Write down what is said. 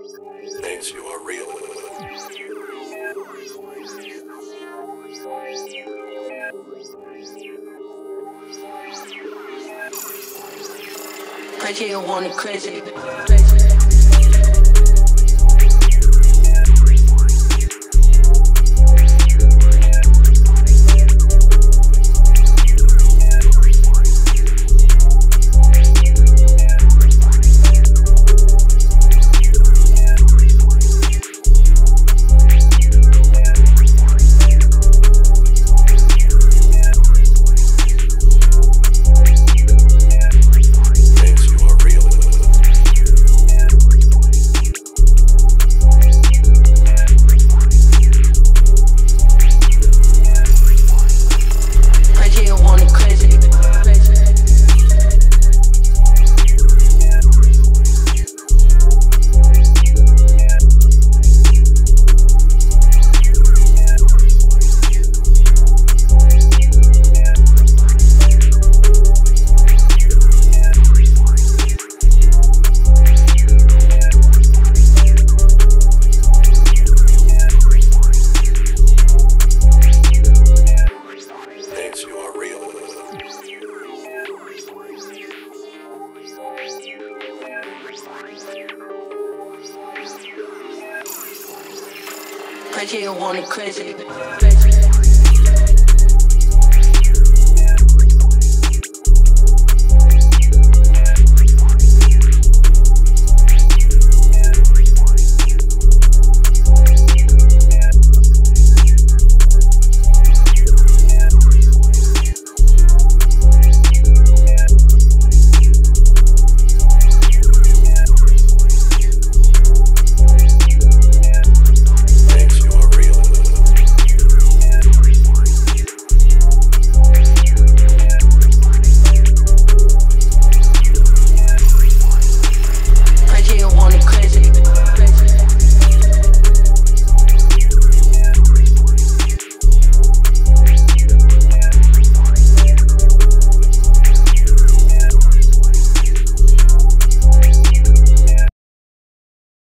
Thinks you are real. Crazy, want it crazy. crazy, I want it crazy. crazy.